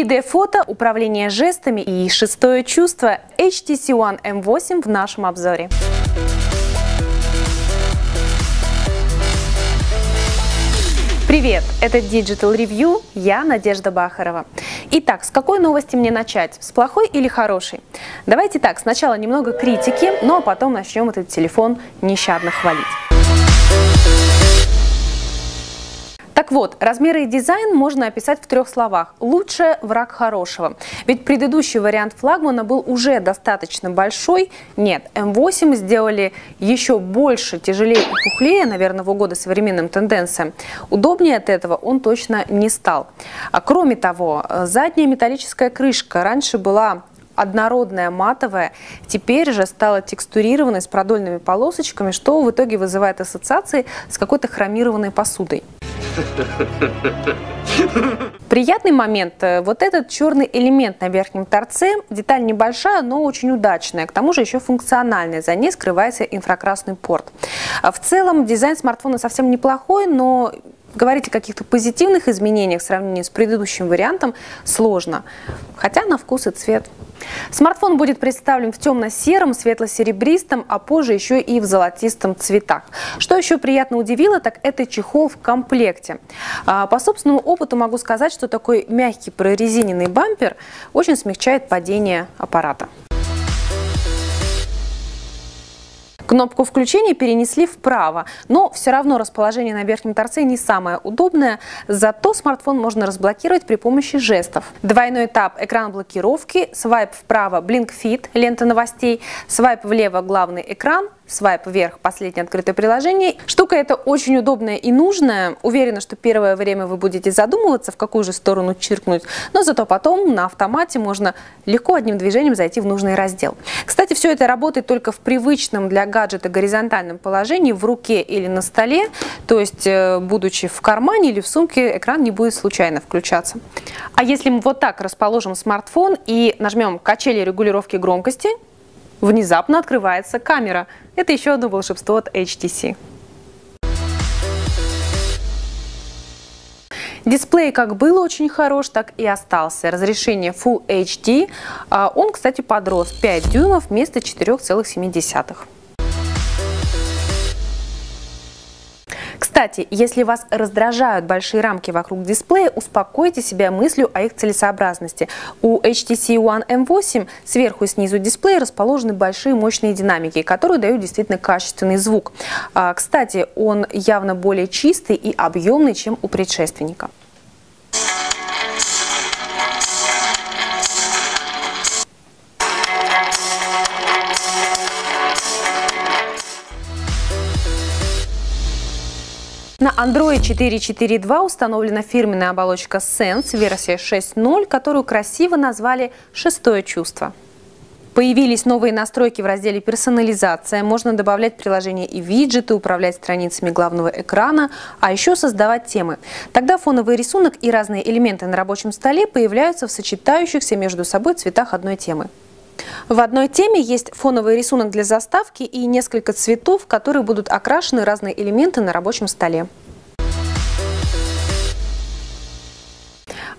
3D-фото, управление жестами и шестое чувство HTC One M8 в нашем обзоре. Привет, это Digital Review, я Надежда Бахарова. Итак, с какой новости мне начать? С плохой или хорошей? Давайте так, сначала немного критики, ну а потом начнем этот телефон нещадно хвалить. Вот, размеры и дизайн можно описать в трех словах. Лучше враг хорошего. Ведь предыдущий вариант флагмана был уже достаточно большой. Нет, М8 сделали еще больше, тяжелее и пухлее, наверное, в угоду современным тенденциям. Удобнее от этого он точно не стал. А кроме того, задняя металлическая крышка раньше была однородная матовая, теперь же стала текстурированной с продольными полосочками, что в итоге вызывает ассоциации с какой-то хромированной посудой. Приятный момент. Э, вот этот черный элемент на верхнем торце. Деталь небольшая, но очень удачная. К тому же еще функциональная. За ней скрывается инфракрасный порт. А в целом дизайн смартфона совсем неплохой, но говорить о каких-то позитивных изменениях в сравнении с предыдущим вариантом сложно. Хотя на вкус и цвет Смартфон будет представлен в темно-сером, светло-серебристом, а позже еще и в золотистом цветах. Что еще приятно удивило, так это чехол в комплекте. А, по собственному опыту могу сказать, что такой мягкий прорезиненный бампер очень смягчает падение аппарата. Кнопку включения перенесли вправо, но все равно расположение на верхнем торце не самое удобное, зато смартфон можно разблокировать при помощи жестов. Двойной этап экран блокировки, свайп вправо Blink Fit, лента новостей, свайп влево главный экран, свайп вверх, последнее открытое приложение. Штука эта очень удобная и нужная. Уверена, что первое время вы будете задумываться, в какую же сторону чиркнуть, но зато потом на автомате можно легко одним движением зайти в нужный раздел. Кстати, все это работает только в привычном для гаджета горизонтальном положении, в руке или на столе, то есть, э, будучи в кармане или в сумке, экран не будет случайно включаться. А если мы вот так расположим смартфон и нажмем качели регулировки громкости, внезапно открывается камера. Это еще одно волшебство от HTC. Дисплей как был очень хорош, так и остался. Разрешение Full HD. А он, кстати, подрос 5 дюймов вместо 4,7. Кстати, если вас раздражают большие рамки вокруг дисплея, успокойте себя мыслью о их целесообразности. У HTC One M8 сверху и снизу дисплея расположены большие мощные динамики, которые дают действительно качественный звук. А, кстати, он явно более чистый и объемный, чем у предшественника. На Android 4.4.2 установлена фирменная оболочка Sense версия 6.0, которую красиво назвали «Шестое чувство». Появились новые настройки в разделе «Персонализация». Можно добавлять приложения и виджеты, управлять страницами главного экрана, а еще создавать темы. Тогда фоновый рисунок и разные элементы на рабочем столе появляются в сочетающихся между собой цветах одной темы. В одной теме есть фоновый рисунок для заставки и несколько цветов, которые будут окрашены разные элементы на рабочем столе.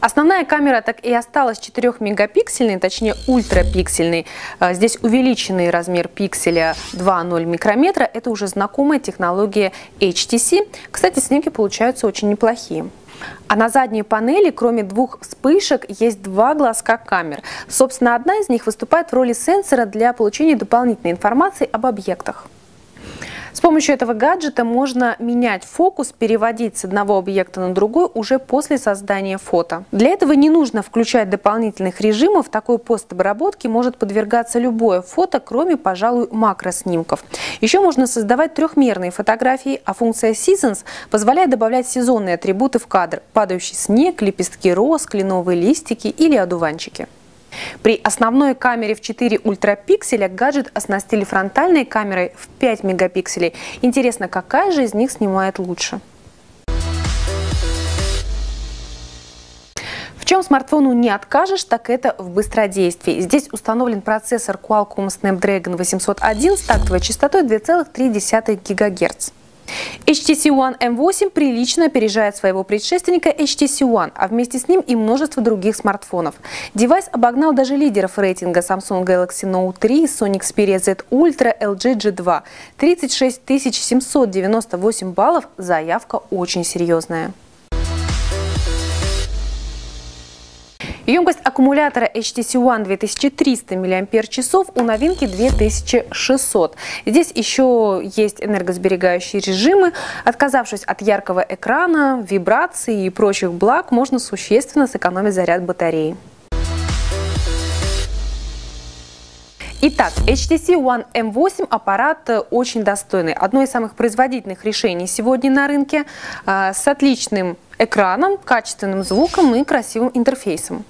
Основная камера так и осталась 4-мегапиксельной, точнее ультрапиксельной. А, здесь увеличенный размер пикселя 2,0 микрометра. Это уже знакомая технология HTC. Кстати, снимки получаются очень неплохие. А на задней панели, кроме двух вспышек, есть два глазка камер. Собственно, одна из них выступает в роли сенсора для получения дополнительной информации об объектах. С помощью этого гаджета можно менять фокус, переводить с одного объекта на другой уже после создания фото. Для этого не нужно включать дополнительных режимов. Такой постобработке может подвергаться любое фото, кроме, пожалуй, макроснимков. Еще можно создавать трехмерные фотографии, а функция Seasons позволяет добавлять сезонные атрибуты в кадр. Падающий снег, лепестки роз, кленовые листики или одуванчики. При основной камере в 4 ультрапикселя гаджет оснастили фронтальной камерой в 5 мегапикселей. Интересно, какая же из них снимает лучше? В чем смартфону не откажешь, так это в быстродействии. Здесь установлен процессор Qualcomm Snapdragon 801 с тактовой частотой 2,3 ГГц. HTC One M8 прилично опережает своего предшественника HTC One, а вместе с ним и множество других смартфонов. Девайс обогнал даже лидеров рейтинга Samsung Galaxy Note 3, Sony Xperia Z Ultra, LG G2. 36 798 баллов, заявка очень серьезная. Емкость аккумулятора HTC One 2300 мАч, у новинки 2600. Здесь еще есть энергосберегающие режимы. Отказавшись от яркого экрана, вибраций и прочих благ, можно существенно сэкономить заряд батареи. Итак, HTC One M8 аппарат э, очень достойный. Одно из самых производительных решений сегодня на рынке э, с отличным экраном, качественным звуком и красивым интерфейсом.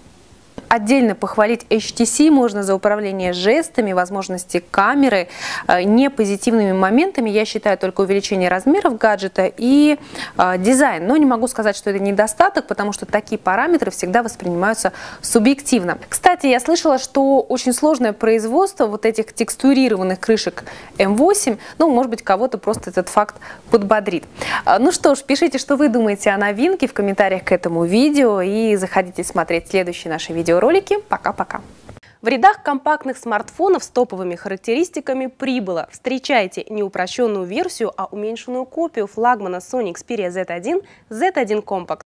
Отдельно похвалить HTC можно за управление жестами, возможности камеры. Э, не позитивными моментами я считаю только увеличение размеров гаджета и э, дизайн. Но не могу сказать, что это недостаток, потому что такие параметры всегда воспринимаются субъективно. Кстати, я слышала, что очень сложное производство вот этих текстурированных крышек M8, ну, может быть, кого-то просто этот факт подбодрит. Э, ну что ж, пишите, что вы думаете о новинке в комментариях к этому видео и заходите смотреть следующие наши видео ролики. Пока-пока. В рядах компактных смартфонов с топовыми характеристиками прибыло. Встречайте не упрощенную версию, а уменьшенную копию флагмана Sony Xperia Z1 Z1 Compact.